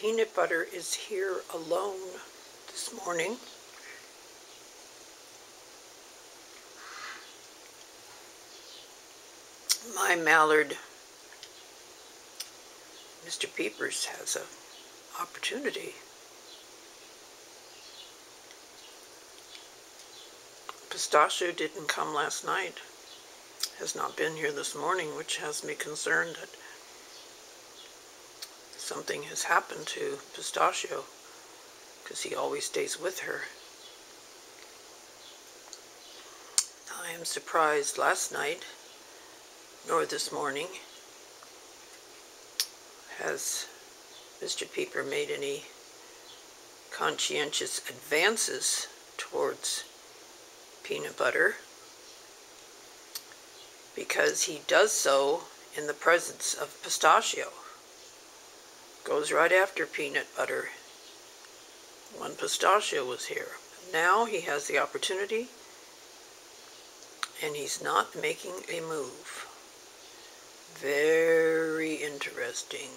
Peanut butter is here alone this morning. My mallard, Mr. Peepers, has a opportunity. Pistachio didn't come last night, has not been here this morning, which has me concerned that something has happened to Pistachio because he always stays with her. I am surprised last night, nor this morning, has Mr. Peeper made any conscientious advances towards peanut butter because he does so in the presence of pistachio. Goes right after peanut butter when pistachio was here. Now he has the opportunity and he's not making a move. Very interesting.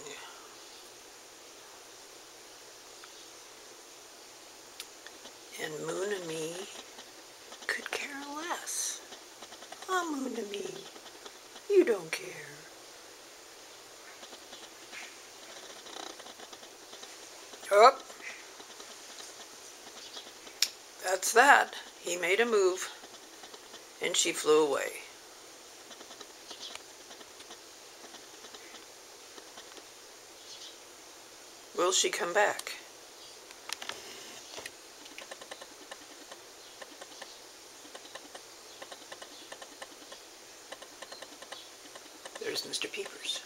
And Moon and me could care less. Oh, Moon and me, you don't care. Up. That's that. He made a move and she flew away. Will she come back? There's Mr. Peepers.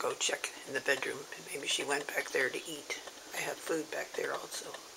Go check in the bedroom. Maybe she went back there to eat. I have food back there also.